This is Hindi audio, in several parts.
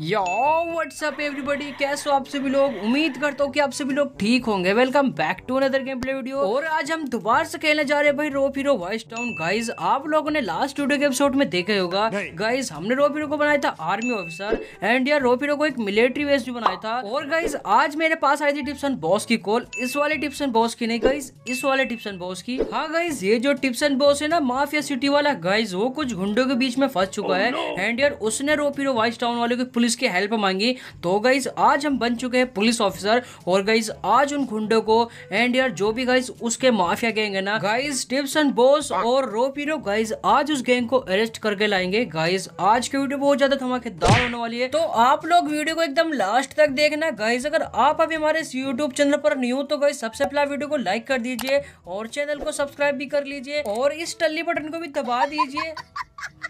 यो व्हाट्सअप एवरीबॉडी कैसे हो आप सभी लोग? उम्मीद करता हूँ कि आप सभी लोग ठीक होंगे। Welcome back to another game play video और आज हम दोबारा से खेलने जा रहे हैं भाई Rope Hero Vice Town guys आप लोगों ने लास्ट वीडियो के एपिसोड में देखा होगा। गाइज़ हमने रोप हीरो को बनाया था आर्मी ऑफिसर एंड यार रोप हीरो को एक मिलिट्री बेस भी बनाया था। और गाइज़ आज मेरे पास आई थी टिप्सन बॉस की कॉल इस वाले टिप्सन बॉस की नहीं गाइज़ इस वाले टिप्सन बॉस की। हाँ गाइज़ ये जो टिप्सन बॉस है ना माफिया सिटी वाला गाइज़ वो कुछ गुंडों के बीच में फंस चुका है। एंड यार उसने रोप हीरो वॉइस टाउन वाले की पुलिस की हेल्प मांगी। तो गाइज़ आज हम बन चुके हैं पुलिस ऑफिसर और गाइज़ आज उन गुंडों को एंड यार जो भी गाइज़ उसके माफिया गैंग है ना गाइज़ टिप्स एंड बॉस और रोपीरो गाइज़ आज उस गैंग को अरेस्ट करके लाएँगे। गाइज़ आज की वीडियो बहुत ज़्यादा धमाकेदार होने वाली है। तो आप लोग वीडियो को एकदम लास्ट तक देखना। गाइज़ अगर आप अभी हमारे इस यूट्यूब चैनल पर न्यू तो गाइज़ सबसे पहले वीडियो को लाइक कर दीजिए और चैनल को सब्सक्राइब भी कर लीजिए और इस टल्ली बटन को भी दबा दीजिए।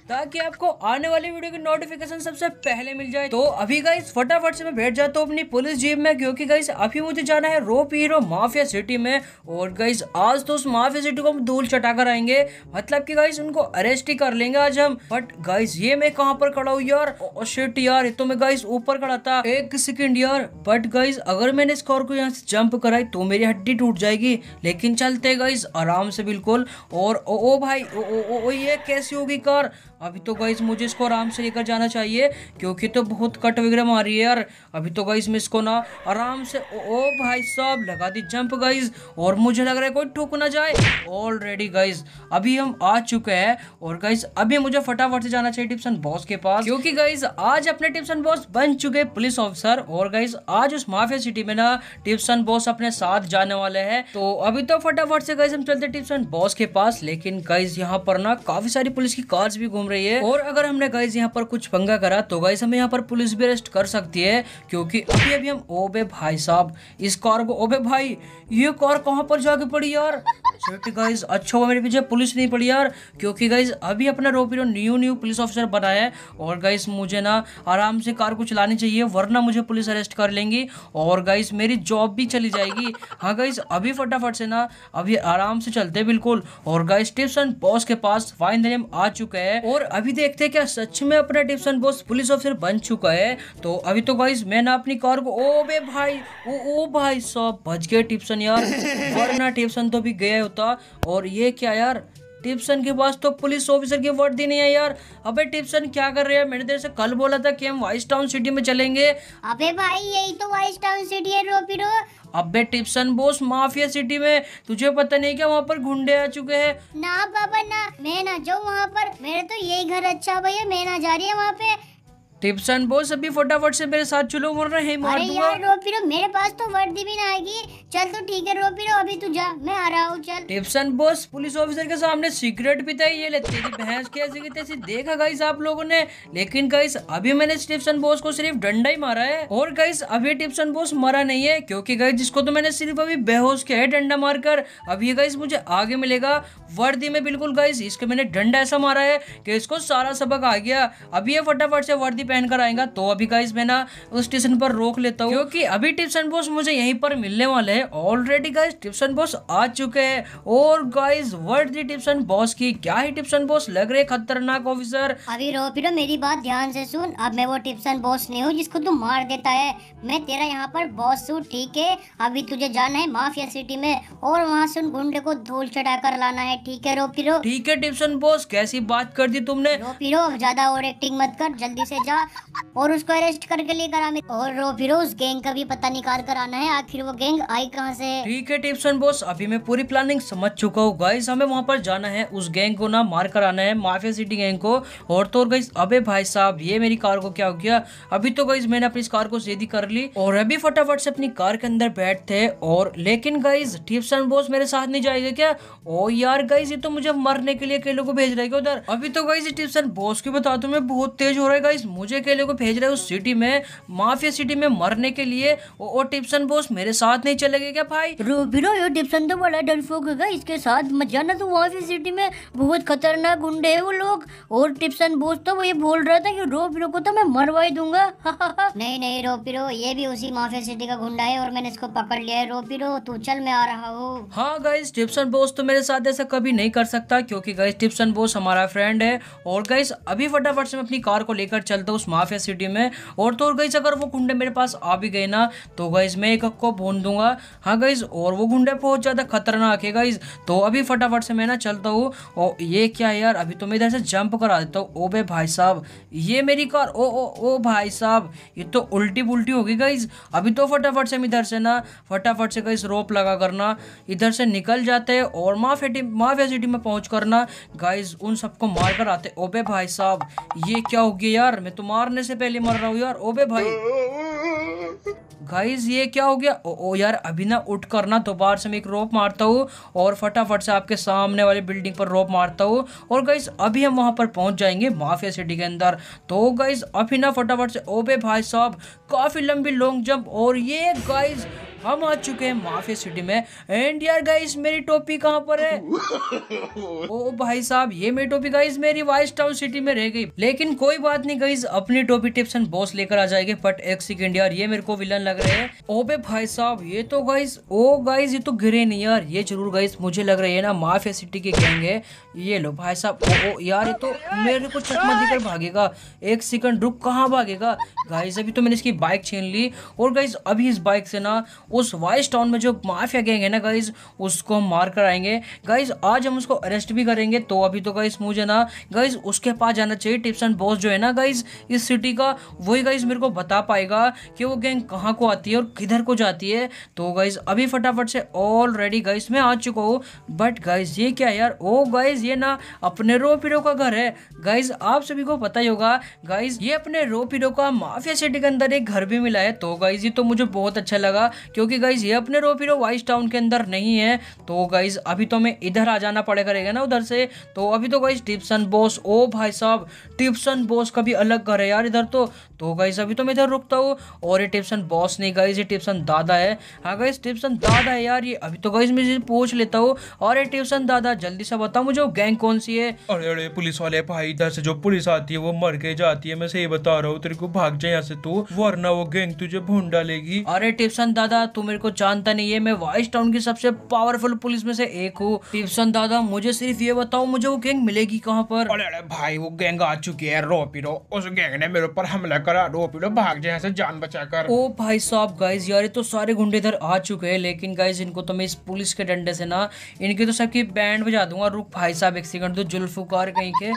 ताकि आपको आने वाली वीडियो की नोटिफिकेशन सबसे पहले मिल जाए। तो अभी गाइस फटाफट से मैं बैठ जाता हूँ अपनी पुलिस जीप में क्योंकि गाइस अभी मुझे जाना है रोप हीरो माफिया सिटी में। और गाइस आज तो उस माफिया सिटी को हम धूल चटाकर आएँगे। मतलब कि गाइस उनको अरेस्ट ही कर लेंगे आज हम। बट गाइस ये मैं कहाँ पर खड़ा हूँ यार? शिट यार तो मैं गाइस ऊपर खड़ा था। एक सेकेंड यार बट गाइस अगर मैंने इस कार को यहाँ से जंप कराई तो मेरी हड्डी टूट जाएगी। लेकिन चलते गाइस आराम से बिल्कुल। और ओ, भाई ओ, ये कैसी होगी कार? अभी तो गाइस मुझे इसको आराम से लेकर जाना चाहिए क्योंकि तो बहुत कट वगैरह मारी है यार। अभी तो गाइस मैं इसको ना आराम से ओ, ओ भाई साहब लगा दी जंप गाइस और मुझे लग रहा है कोई ठुक ना जाए। ऑलरेडी गाइस अभी हम आ चुके हैं और गाइस अभी मुझे फटाफट से जाना चाहिए टिप्सन बॉस के पास क्योंकि गाइस आज अपने टिप्सन बॉस बन चुके पुलिस ऑफिसर और गाइस आज उस माफिया सिटी में ना टिप्सन बॉस अपने साथ जाने वाले हैं। तो अभी तो फटाफट से गाइस हम चलते टिप्सन बॉस के पास लेकिन गाइस यहाँ पर ना काफ़ी सारी पुलिस की कार्स भी घूम रही है। और अगर हमने गाइस यहाँ पर कुछ पंगा करा तो गाइस हमें यहाँ पर पुलिस भी अरेस्ट कर सकती है क्योंकि अभी अभी हम ओबे भाई साहब इस कार को ओबे भाई ये कार कहाँ पर जाके पड़ी यार? गाइस अच्छा हुआ मेरे पीछे पुलिस नहीं पड़ी यार क्योंकि गाइस अभी अपना Rope Hero new new police officer बना है और गाइस मुझे ना आराम से कार को चलानी चाहिए वरना मुझे पुलिस अरेस्ट कर लेंगी और गाइस मेरी जॉब भी चली जाएगी। हाँ गाइस अभी फटाफट से ना अभी आराम से चलते बिल्कुल और गाइस टिप्सन बॉस के पास फाइनली हम आ चुके हैं। और अभी देखते हैं क्या सच में अपना टिप्सन बॉस पुलिस ऑफिसर बन चुका है। तो अभी तो गाइस मैं ना अपनी कार को ओ बे भाई ओ ओ भाई सब बच गए टिप्सन यार। वरना टिप्सन तो भी गया होता। और ये क्या यार टिप्सन के पास तो पुलिस ऑफिसर की वर्दी नहीं है यार। अबे टिप्सन क्या कर रहे हैं? मैंने तेरे से कल बोला था कि हम वाइस टाउन सिटी में चलेंगे। अबे भाई यही तो वाइस टाउन सिटी है रोपिरो। अबे टिप्सन बोस माफिया सिटी में तुझे पता नहीं क्या वहाँ पर गुंडे आ चुके हैं? ना पापा ना मैं ना जाऊँ वहाँ पर। मेरे तो यही घर अच्छा भैया मैं ना जा रही है वहाँ पे। टिप्सन बॉस अभी फटाफट से मेरे साथ चलो वरना ही मार अरे यार रोपीरो मेरे पास तो वर्दी भी ना आएगी। चल तो ठीक है रोपीरो अभी तू जा मैं आ रहा हूँ चल। टिप्सन बोस पुलिस ऑफिसर के सामने सिगरेट पीता है ये ले तेरी भैंस कैसे की तैसे देखा गाइस आप लोगों ने? लेकिन गाइस अभी मैंने टिप्सन बॉस को सिर्फ़ डंडा ही मारा है और गाइस अभी टिप्सन बोस मरा नहीं है क्योंकि गाइस जिसको तो मैंने सिर्फ़ अभी बेहोश किया है डंडा मारकर अभी गाइस मुझे आगे मिलेगा। वर्दी में बिल्कुल गाइस इसके मैंने डंडा ऐसा मारा है कि इसको सारा सबक आ गया। अभी ये फटाफट से वर्दी पहन कर आएगा तो अभी गाइस मैं ना उस स्टेशन पर रोक लेता हूँ। क्योंकि अभी टिप्सन बॉस मुझे यहीं पर मिलने वाले हैं। ऑलरेडी गाइस टिप्सन बॉस आ चुके हैं। और गाइस वर्ड दी टिप्सन बॉस की? क्या ही टिप्सन बॉस लग रहे खतरनाक ऑफिसर अभी रोपिरो मेरी बात ध्यान से सुन। अब मैं वो टिप्सन बॉस नहीं हूँ जिसको तू मार देता है। मैं तेरा यहाँ पर बॉस हूँ ठीक है? अभी तुझे जाना है माफिया सिटी में और वहाँ से उन गुंडे को धूल चढ़ा कर लाना है ठीक है रोपिरो ठीक है टिप्सन बॉस कैसी बात कर दी तुमने? रोपिरो ज़्यादा और एक्टिंग मत कर जल्दी से जा। और उसको अरेस्ट करके लेकर आने। और फिर उस गैंग का भी पता निकाल कर आना है। आखिर वो गैंग आई कहाँ से? ठीक है टिप्सन बॉस अभी मैं पूरी प्लानिंग समझ चुका हूँ गाइस हमें वहाँ पर जाना है, उस गैंग को ना मार कर आना है माफिया सिटी गैंग को। और तो गाइस अबे भाई साहब, ये मेरी कार को क्या हो गया? अभी तो गाइस मैंने अपनी इस कार को सीधी कर ली। और अभी फटाफट से अपनी कार के अंदर बैठते और लेकिन गाइस टिप्सन बॉस मेरे साथ नहीं जाएगा क्या? ओ यार गाइज़ ये तो मुझे मरने के लिए केलो को भेज रहे उधर? अभी तो गाइस टिप्सन बॉस की बता दू, मैं बहुत तेज हो रहा है गाइज़ मुझे केलो को भेज रहे उस सिटी में? माफिया सिटी में मरने के लिए? वो टिप्सन बॉस मेरे साथ नहीं चलेगे क्या भाई? रूबिरो ये टिप्सन तो बड़ा डरपोक है इसके साथ मत जाना तो माफिया सिटी में। बहुत खतरनाक गुंडे है वो लोग। और टिप्सन बॉस तो वो ये बोल रहा था कि रोबिरो को तो मैं मरवा ही दूँगा। नहीं नहीं रोपिरो ये भी उसी माफिया सिटी का गुंडा है और मैंने इसको पकड़ लिया है। रोपिरो तू चल मैं आ रहा हूँ। हाँ गाइस टिप्सन बॉस तो मेरे साथ ऐसा कभी नहीं कर सकता क्योंकि गाइस टिप्सन बॉस हमारा फ्रेंड है। और गाइस अभी फटाफट से मैं अपनी कार को लेकर चलता हूँ। उस माफिया सिटी में। और तो और गाइज़ अगर वो गुंडे मेरे पास आ भी गए ना तो गाइज़ मैं एक हक को भून दूँगा। हाँ गाइज़ और वो गुंडे बहुत ज़्यादा खतरनाक है गाइज़ तो अभी फटाफट से मैं ना चलता हूँ। और ये क्या है यार, अभी तो मैं इधर से जंप करा देता हूँ। ओ बे भाई साहब, ये मेरी कार, ओ ओ ओ भाई साहब, ये तो उल्टी पुल्टी होगी गाइज़ अभी तो फटाफट से इधर से ना, फटाफट से गाइज़ रोप लगा करना। इधर से निकल जाते और माफिया माफिया सिटी में पहुँच करना गाइज़ उन सबको मार कर आते ओबे भाई साहब, ये क्या हो गया यार? मैं तो मारने से पहले मर रहा हूँ यार। ओबे भाई। गाइज़ ये क्या हो गया? ओ, ओ यार अभी ना उठ कर ना दोबारा से मैं एक रोप मारता हूँ और फटाफट से आपके सामने वाली बिल्डिंग पर रोप मारता हूँ। और गाइज़ अभी हम वहाँ पर पहुँच जाएँगे माफिया सिटी के अंदर। तो गाइज़ अभी ना फटाफट से ओबे भाई साहब काफ़ी लंबी लॉन्ग जंप और ये गाइज़ हम आ चुके हैं माफिया सिटी में। एंड यार गाइस मेरी टोपी कहाँ पर है? ओ भाई साहब ये मेरी टोपी गाइस मेरी वाइस टाउन सिटी में रह गई। लेकिन कोई बात नहीं गाइस अपनी टोपी टिप्स एंड बॉस लेकर आ जाएँगे। बट एक सेकंड यार ये मेरे को विलन लग रहे हैं। ओबे भाई साहब ये तो गाइस ओ गाइस ये तो गिरे नहीं यार। ये ज़रूर गाइस मुझे लग रही है ना माफिया सिटी के गैंग है। ये लो भाई साहब ओ, ओ यार ये तो मेरे को चकमा देकर भागेगा। एक सेकंड रुक कहाँ भागेगा? गाइस अभी तो मैंने इसकी बाइक छीन ली। और गाइस अभी इस बाइक से ना उस वाइस टाउन में जो माफिया गैंग है ना गाइज़ उसको हम मार कर आएँगे। गाइज़ आज हम उसको अरेस्ट भी करेंगे तो अभी तो गाइज़ मुझे ना गाइज़ उसके पास जाना चाहिए। टिप्स एंड बॉस जो है ना गाइज़ इस सिटी का वही गाइज़ मेरे को बता पाएगा कि वो गैंग कहाँ को आती है और किधर को जाती है? तो गाइज़ अभी फटाफट से ऑलरेडी गाइज़ मैं आ चुका हूँ। बट गाइज़ ये क्या यार? ओ गाइज़ ये ना अपने रो पीरो का घर है। गाइज़ आप सभी को पता ही होगा गाइज़ ये अपने रो पीरो का माफिया सिटी के अंदर एक घर भी मिला है। तो गाइज़ ये तो मुझे बहुत अच्छा लगा, क्योंकि गाइज़ ये अपने रोपीरो वाइस टाउन के अंदर नहीं है। तो गाइज़ अभी तो मैं इधर आ जाना पड़ेगा रहेगा ना उधर से। तो अभी तो गाइज़ टिप्सन बॉस ओ भाई साहब टिप्सन बॉस का भी अलग घर है यार इधर तो। तो गाइज़ अभी तो मैं इधर रुकता हूँ और ये टिप्सन बॉस नहीं गाइज़ ये टिप्सन दादा है। हाँ गाइज़ टिप्सन दादा है यार ये अभी तो गाइज़ मैं पूछ लेता हूँ। और ये टिप्सन दादा जल्दी से बताओ मुझे गैंग कौन सी है? अरे अरे पुलिस वाले भाई इधर से जो पुलिस आती है वो मर के जाती है मैं सही बता रहा हूँ तेरे को भाग जाए यहाँ से तू वरना वो गैंग तुझे भून डालेगी अरे टिप्सन दादा तू मेरे को जानता नहीं है मैं वाइस टाउन की सबसे पावरफुल पुलिस में से एक हूँ। टिप्सन दादा मुझे सिर्फ़ ये बताओ मुझे वो गैंग मिलेगी कहाँ पर? अरे अरे भाई वो गैंग आ चुकी है रो पीरो उस गैंग ने मेरे ऊपर हमला करा रो पीरो भाग जाए यहाँ से जान बचाकर ओ भाई साहब गाइज़ यार, ये तो सारे गुंडे इधर आ चुके हैं, लेकिन गाइज़ इनको तो मैं इस पुलिस के डंडे से ना, इनके तो सबकी बैंड बजा दूँगा। रुक भाई साहब, एक सेकंड तो जुल्फुकार कहीं के।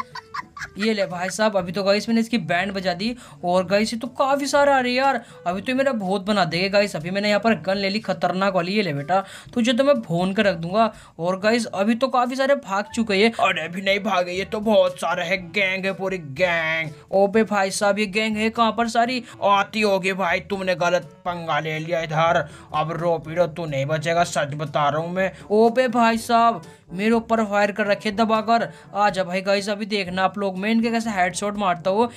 ये ले भाई साहब, अभी तो गाइस मैंने इसकी बैंड बजा दी और गाइस ये तो काफ़ी सारा आ रही है यार। अभी तो मेरा बहुत बना देगा गाइस अभी मैंने यहाँ पर गन ले ली, खतरनाक वाली ये ले बेटा। तुझे तो मैं भोन कर रख दूँगा। और गाइस अभी तो काफ़ी सारे भाग चुके हैं। अरे अभी नहीं भागे, ये तो बहुत सारा है। गैंग है पूरी गैंग ओ ओबे भाई साहब, ये गैंग है कहाँ पर सारी? आती होगी भाई, तुमने गलत पंगा ले लिया इधर। अब रो पीड़ो, तू नहीं बचेगा, सच बता रहा हूँ मैं। ओ ओबे भाई साहब मेरे ऊपर फायर कर रखे दबाकर आ जा भाई गाइस अभी देखना आप लोग। मैं इनके कैसे हेडशॉट मारता हूँ?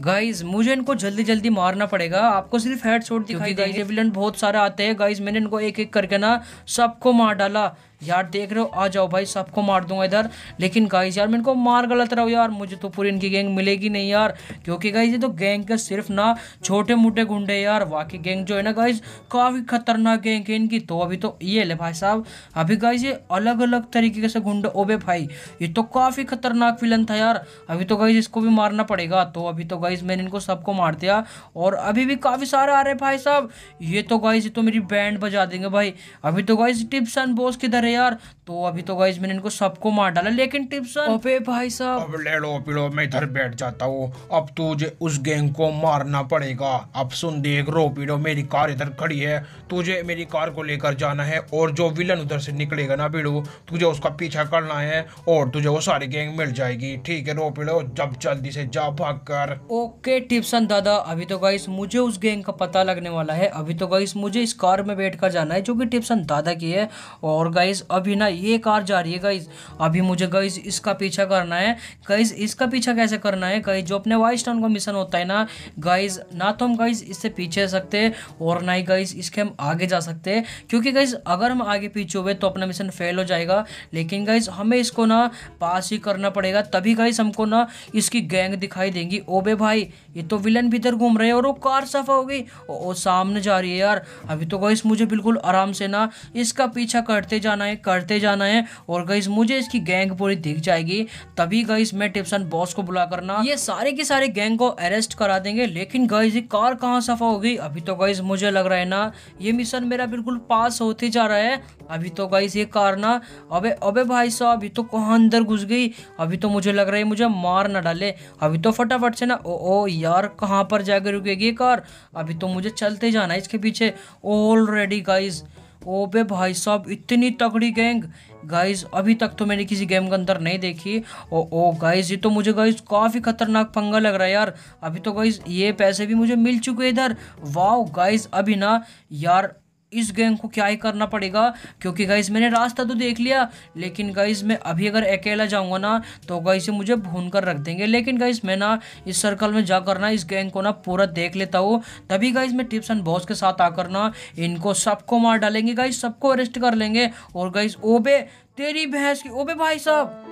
गाइज़ मुझे इनको जल्दी जल्दी मारना पड़ेगा। आपको सिर्फ़ हेड शॉट दिखाई गाइज़ विलन बहुत सारे आते हैं। गाइज़ मैंने इनको एक एक करके ना सबको मार डाला। यार देख रहे हो, आ जाओ भाई, सबको मार दूँगा इधर। लेकिन गाइज़ यार मैं इनको मार गलत रहा हूँ यार। मुझे तो पूरी इनकी गैंग मिलेगी नहीं यार। क्योंकि गाइज़ ये तो गैंग के सिर्फ़ ना छोटे मोटे गुंडे यार। बाकी गैंग जो है ना गाइज़ काफ़ी खतरनाक गैंग है इनकी। तो अभी तो ये ले भाई साहब, अभी गाइज़ ये अलग अलग तरीके से गुंडे ओबे भाई, ये तो काफ़ी खतरनाक विलन था यार। अभी तो गाइज़ इसको भी मारना पड़ेगा। तो अभी तो गाइज़ मैंने इनको सबको मार दिया। और अभी भी काफ़ी सारे आ रहे भाई साहब। ये तो गाइज़ ये तो मेरी बैंड बजा देंगे भाई। अभी तो गाइज़ टिप्स एंड बॉस किधर है यार तो अभी तो गाइज़ मैंने इनको सबको मार डाला लेकिन टिप्सन अबे भाई साहब। अब ले लो पिलो मैं इधर बैठ जाता हूँ। अब तुझे उस गैंग को मारना पड़ेगा। अब सुन देख रो पीड़ो मेरी कार इधर खड़ी है। तुझे मेरी कार को लेकर जाना है और जो विलन उधर से निकलेगा ना पीड़ो तुझे उसका पीछा करना है और तुझे वो सारी गैंग मिल जाएगी। ठीक है रो पीड़ो जब जल्दी से जा भाग कर। ओके टिप्सन दादा अभी तो गाइस मुझे उस गैंग का पता लगने वाला है। अभी तो गाइस मुझे इस कार में बैठ कर जाना है जो कि टिप्सन दादा की है। और गाइस अभी ना ये कार जा रही है गाइज़ अभी मुझे गाइज़ इसका पीछा करना है. गाइज़ इसका पीछा कैसे करना है? गाइज़ जो अपने वाइस टाउन का मिशन होता है ना गाइज़ ना तो हम गाइज़ इससे पीछे सकते और ना ही गाइज़ इसके हम आगे जा सकते. क्योंकि गाइज़ अगर हम आगे पीछे हुए तो अपना मिशन फेल हो जाएगा. लेकिन गाइज़ हमें इसको ना पास ही करना पड़ेगा. तभी गाइज़ हमको ना इसकी गैंग दिखाई देंगी. ओबे भाई, ये तो विलन भी इधर घूम रहे हैं और वो कार सफ़ा हो गई. सामने जा रही है यार. अभी तो गाइज़ मुझे बिल्कुल आराम से ना इसका पीछा करते जाना है, करते जाना है। और गाइस मुझे इसकी गैंग पूरी दिख जाएगी। तभी गाइस मैं टिप्सन बॉस को बुला करना ये सारे के सारे गैंग को अरेस्ट करा देंगे। लेकिन गाइस ये कार कहाँ सफ़ा हो गई? अभी तो गाइस मुझे लग रहा है ना, ये मिशन मेरा बिल्कुल पास होते जा रहा है। अभी तो गाइस ये कार ना, अबे अबे भाई साहब, अभी तो कहाँ अंदर घुस गई? अभी तो मुझे लग रहा है मुझे मार ना डाले। अभी तो फटाफट से ना, ओ ओ, यार, कहाँ पर जाकर रुकेगी ये कार? अभी तो मुझे चलते जाना है इसके पीछे। ऑलरेडी गाइस ओबे भाई साहब, इतनी तगड़ी गैंग। गाइज़ अभी तक तो मैंने किसी गेम के अंदर नहीं देखी। ओ ओ गाइज़ ये तो मुझे गाइज़ काफ़ी खतरनाक पंगा लग रहा है यार। अभी तो गाइज़ ये पैसे भी मुझे मिल चुके इधर। वाओ गाइज़ अभी ना, यार इस गैंग को क्या ही करना पड़ेगा? क्योंकि गाइज़ मैंने रास्ता तो देख लिया। लेकिन गाइज़ मैं अभी अगर अकेला जाऊँगा ना तो गाइज़ मुझे भून कर रख देंगे। लेकिन गाइज़ मैं ना इस सर्कल में जाकर ना, इस गैंग को ना पूरा देख लेता हूँ। तभी गाइज़ मैं टिप्स एंड बॉस के साथ आकर ना, इनको सबको मार डालेंगे। गाइज़ सबको अरेस्ट कर लेंगे। और गाइज़ ओबे, तेरी भैंस की ओबे भाई साहब!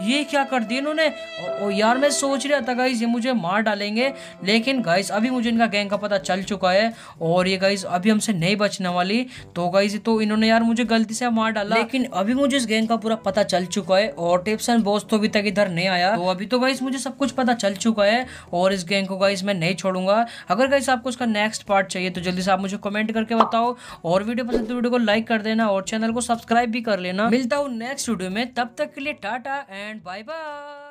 ये क्या कर दिया इन्होंने? यार, मैं सोच रहा था गाइस ये मुझे मार डालेंगे। लेकिन गाइस अभी मुझे इनका गैंग का पता चल चुका है। और ये गाइस अभी हमसे नहीं बचने वाली। तो गाइस तो इन्होंने यार मुझे गलती से मार डाला। लेकिन अभी मुझे इस गैंग का पूरा पता चल चुका है। और टिप्स एंड बॉस तो अभी तक इधर नहीं आया। तो अभी तो गाइस मुझे सब कुछ पता चल चुका है। और इस गैंग को गाइस मैं नहीं छोड़ूँगा। अगर गाइस आपको उसका नेक्स्ट पार्ट चाहिए तो जल्दी से आप मुझे कमेंट करके बताओ। और वीडियो पसंद तो वीडियो को लाइक कर देना। और चैनल को सब्सक्राइब भी कर लेना। मिलता हूँ नेक्स्ट वीडियो में। तब तक के लिए tata and and bye bye.